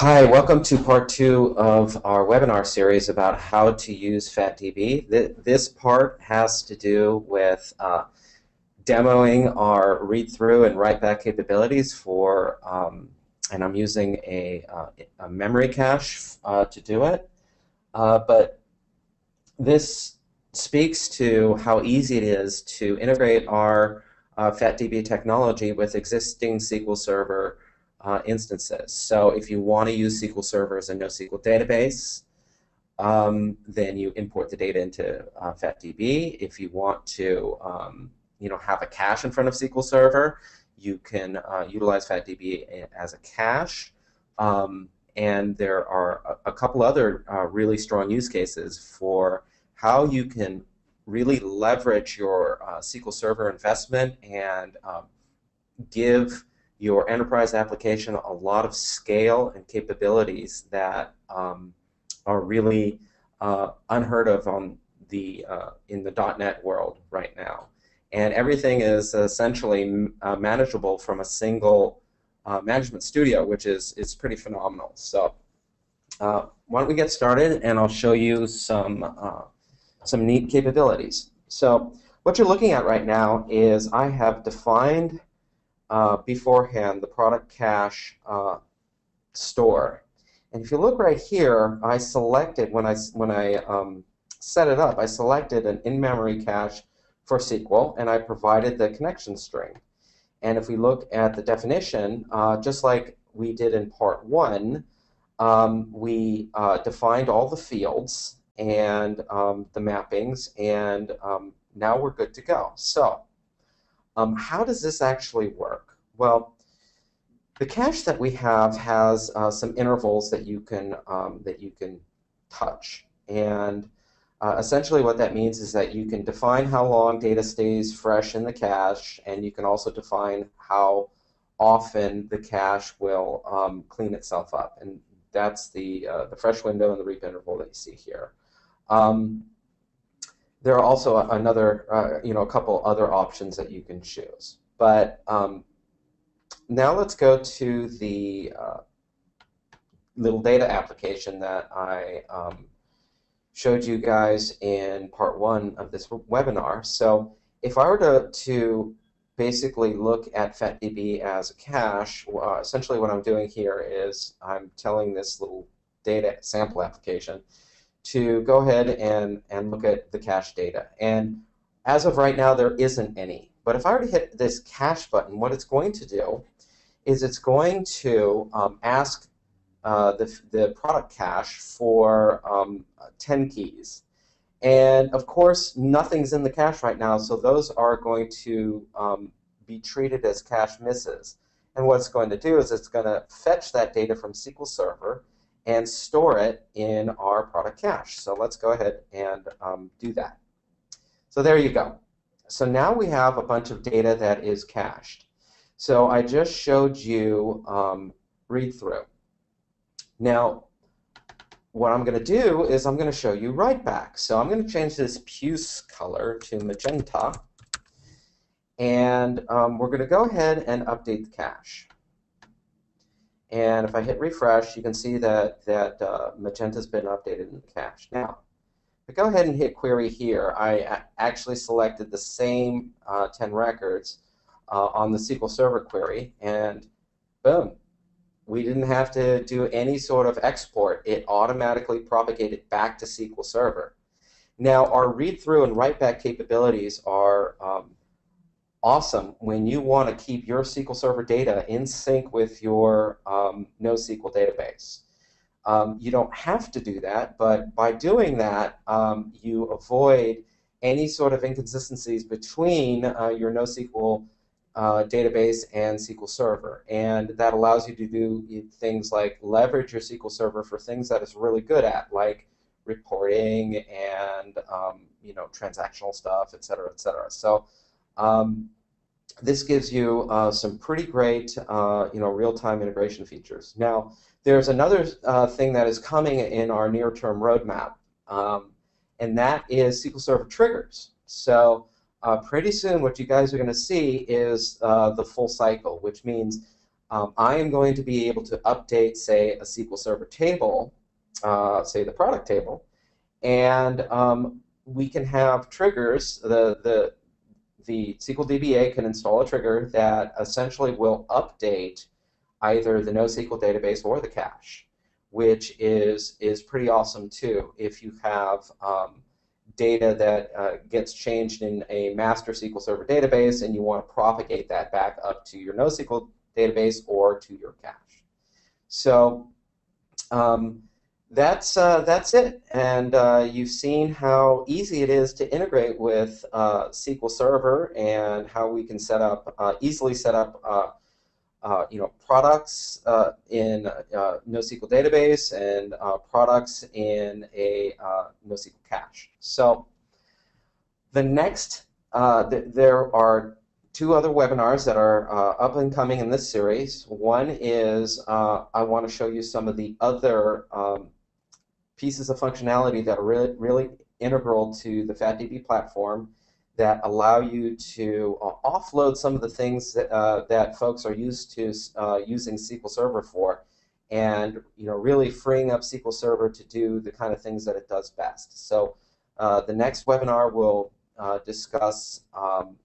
Hi, welcome to part two of our webinar series about how to use FatDB. This part has to do with uh, demoing our read-through and write-back capabilities for, um, and I'm using a, uh, a memory cache uh, to do it. Uh, but this speaks to how easy it is to integrate our uh, FatDB technology with existing SQL Server uh, instances. So if you want to use SQL Server as a NoSQL database, um, then you import the data into uh, FatDB. If you want to um, you know, have a cache in front of SQL Server, you can uh, utilize FatDB as a cache. Um, and there are a, a couple other uh, really strong use cases for how you can really leverage your uh, SQL Server investment and um, give your enterprise application a lot of scale and capabilities that um, are really uh, unheard of on the uh, in the .NET world right now. And everything is essentially uh, manageable from a single uh, management studio, which is is pretty phenomenal. So uh, why don't we get started, and I'll show you some uh, some neat capabilities. So what you're looking at right now is I have defined uh, beforehand the product cache uh, store. And if you look right here, I selected when I when I um, set it up, I selected an in-memory cache for SQL, and I provided the connection string. And if we look at the definition, uh, just like we did in part one, um, we uh, defined all the fields and um, the mappings, and um, now we're good to go. So um, how does this actually work? Well, the cache that we have has uh, some intervals that you can um, that you can touch, and uh, essentially what that means is that you can define how long data stays fresh in the cache, and you can also define how often the cache will um, clean itself up, and that's the uh, the fresh window and the reap interval that you see here. Um, there are also another, uh, you know, a couple other options that you can choose. But um, now let's go to the uh, little data application that I um, showed you guys in part one of this webinar. So if I were to, to basically look at FatDB as a cache, uh, essentially what I'm doing here is I'm telling this little data sample application to go ahead and, and look at the cache data. And as of right now, there isn't any. But if I were to hit this cache button, what it's going to do is it's going to um, ask uh, the, the product cache for um, 10 keys. And of course, nothing's in the cache right now, so those are going to um, be treated as cache misses. And what it's going to do is it's going to fetch that data from SQL Server and store it in our product cache. So let's go ahead and um, do that. So there you go. So now we have a bunch of data that is cached. So I just showed you um, read through. Now, what I'm going to do is I'm going to show you write back. So I'm going to change this puce color to magenta. And um, we're going to go ahead and update the cache. And if I hit refresh, you can see that, that uh, magenta's been updated in the cache. Now, if I go ahead and hit query here, I actually selected the same uh, 10 records uh, on the SQL Server query, and boom, we didn't have to do any sort of export. It automatically propagated back to SQL Server. Now, our read-through and write-back capabilities are um, awesome when you want to keep your SQL Server data in sync with your um, NoSQL database. Um, you don't have to do that, but by doing that, um, you avoid any sort of inconsistencies between uh, your NoSQL uh, database and SQL Server. And that allows you to do things like leverage your SQL Server for things that it's really good at, like reporting and um, you know transactional stuff, et cetera, et cetera. So um, this gives you uh, some pretty great, uh, you know, real-time integration features. Now, there's another uh, thing that is coming in our near-term roadmap, um, and that is SQL Server triggers. So uh, pretty soon, what you guys are going to see is uh, the full cycle, which means um, I am going to be able to update, say, a SQL Server table, uh, say the product table, and um, we can have triggers. The, the, the SQL DBA can install a trigger that essentially will update either the NoSQL database or the cache, which is, is pretty awesome too. If you have um, data that uh, gets changed in a master SQL Server database and you want to propagate that back up to your NoSQL database or to your cache. So um, that's uh, that's it. And uh, you've seen how easy it is to integrate with uh, SQL Server and how we can set up uh, easily set up uh, uh, you know products in NoSQL database and products in a NoSQL cache. So the next th there are two other webinars that are uh, up and coming in this series. One is uh, I want to show you some of the other um, pieces of functionality that are really, really integral to the FatDB platform that allow you to uh, offload some of the things that, uh, that folks are used to uh, using SQL Server for and you know really freeing up SQL Server to do the kind of things that it does best. So uh, the next webinar will uh, discuss um,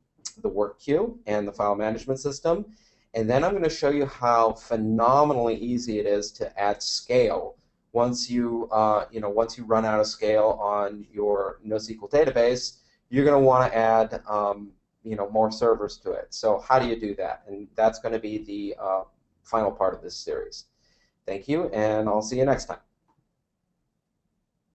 the work queue and the file management system and then I'm going to show you how phenomenally easy it is to add scale once you, uh, you know, once you run out of scale on your NoSQL database, you're going to want to add, um, you know, more servers to it. So how do you do that? And that's going to be the uh, final part of this series. Thank you, and I'll see you next time.